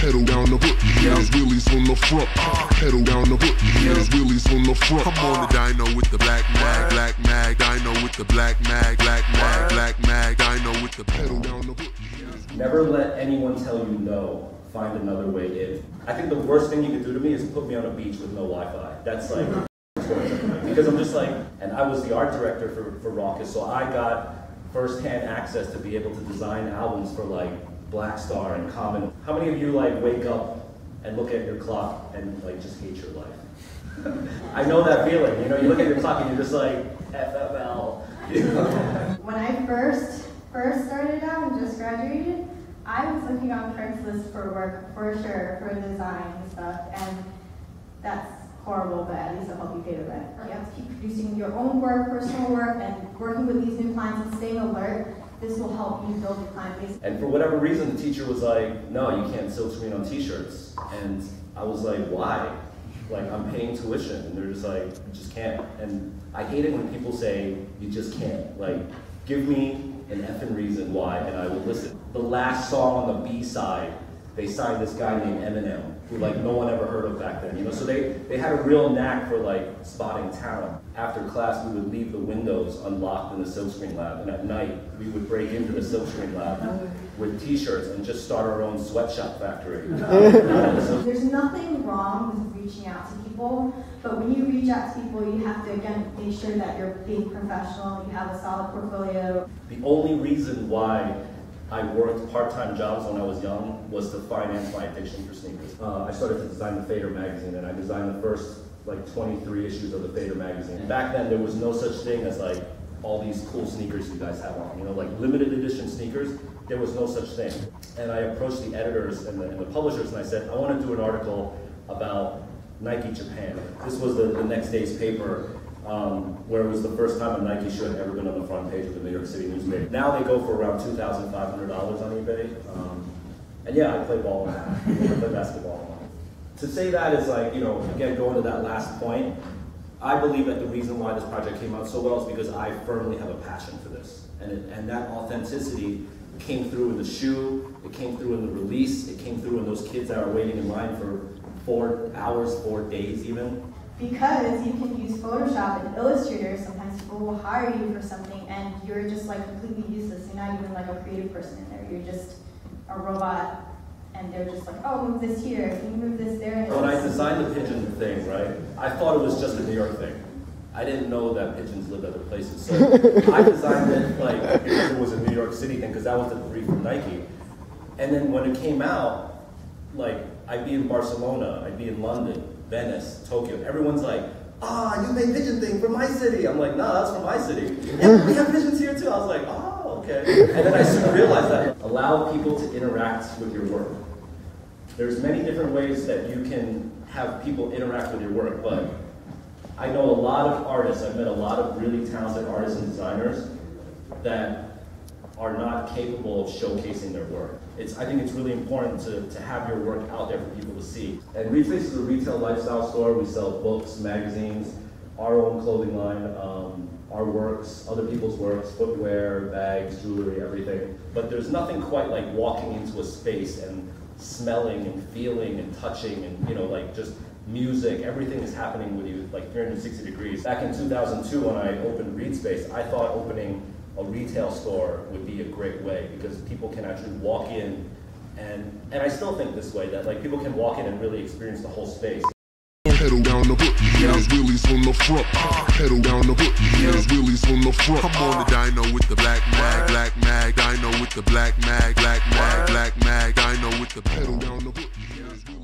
Pedal down the hook, there's wheelies from the front. Pedal down the hook, there's wheelies from the front. Come on the dyno with the black mag, black mag, dyno with the black mag, black mag, black mag, dyno with the pedal down the hook. Never let anyone tell you no. Find another way in. I think the worst thing you could do to me is put me on a beach with no Wi-Fi. That's like because I'm just like, and I was the art director for, for Rawkus, so I got first-hand access to be able to design albums for like Black Star and Common. How many of you like wake up and look at your clock and like just hate your life? I know that feeling. You know, you look at your clock and you're just like FML. When I first first started out and just graduated, I was looking on Craigslist for work for sure for design stuff, and that's horrible, but at least it'll help you pay the rent. You have to keep producing your own work, personal work, and working with these new clients and staying alert. This will help you build your client base. And for whatever reason, the teacher was like, no, you can't silk screen on t-shirts. And I was like, why? Like, I'm paying tuition. And they're just like, you just can't. And I hate it when people say, you just can't. Like, give me an effing reason why, and I will listen. The last song on the B side, they signed this guy named Eminem, who like no one ever heard of back then, you know. So they, they had a real knack for like spotting talent. After class, we would leave the windows unlocked in the silkscreen lab, and at night we would break into the silkscreen lab with T-shirts and just start our own sweatshop factory. There's nothing wrong with reaching out to people, but when you reach out to people, you have to again make sure that you're being professional, you have a solid portfolio. The only reason why I worked part-time jobs when I was young was to finance my addiction for sneakers. Uh, I started to design the Fader magazine, and I designed the first like 23 issues of the Fader magazine. Back then, there was no such thing as like all these cool sneakers you guys have on. You know, like limited edition sneakers. There was no such thing. And I approached the editors and the, and the publishers, and I said, I want to do an article about Nike Japan. This was the, the next day's paper, um, where it was the first time a Nike shoe had ever been on the front page of the New York City newspaper. Now they go for around $2,500 on eBay. Um, and yeah, I play ball. I play basketball. To say that is like, you know, again, going to that last point, I believe that the reason why this project came out so well is because I firmly have a passion for this. And, it, and that authenticity came through in the shoe, it came through in the release, it came through in those kids that are waiting in line for four hours, four days even. Because you can use Photoshop and Illustrator, sometimes people will hire you for something and you're just like completely useless. You're not even like a creative person in there. You're just a robot and they're just like, oh, move this here, can you move this there? When I designed the pigeon thing, right, I thought it was just a New York thing. I didn't know that pigeons lived other places. So I designed it like it was a New York City thing, because that was the brief from Nike. And then when it came out, like I'd be in Barcelona, I'd be in London, Venice, Tokyo. Everyone's like, ah, you made pigeon thing from my city. I'm like, nah, that's from my city. Yeah, we have pigeons here too. I was like, oh, okay. And then I soon realized that allow people to interact with your work. There's many different ways that you can have people interact with your work, but I know a lot of artists, I've met a lot of really talented artists and designers that are not capable of showcasing their work. It's, I think it's really important to, to have your work out there for people to see. And Reed Space is a retail lifestyle store. We sell books, magazines, our own clothing line, um, our works, other people's works, footwear, bags, jewelry, everything. But there's nothing quite like walking into a space and smelling and feeling and touching and, you know, like just music, everything is happening with you like 360 degrees. Back in 2002 when I opened Reed Space, I thought opening a retail store would be a great way because people can actually walk in and and I still think this way that like people can walk in and really experience the whole space. Pedal down the hook, there's wheelies from the front. Pedal down the hook, there's wheelies from the front. Come on the dyno with the black mag, black mag, dyno with the black mag, black mag, black mag, dyno with the pedal down the hook. there's wheelies